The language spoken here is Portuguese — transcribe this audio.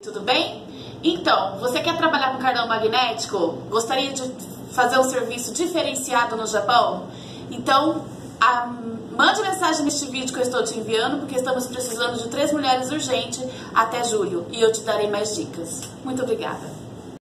Tudo bem? Então, você quer trabalhar com cartão magnético? Gostaria de fazer um serviço diferenciado no Japão? Então, a, mande mensagem neste vídeo que eu estou te enviando, porque estamos precisando de três mulheres urgente até julho e eu te darei mais dicas. Muito obrigada.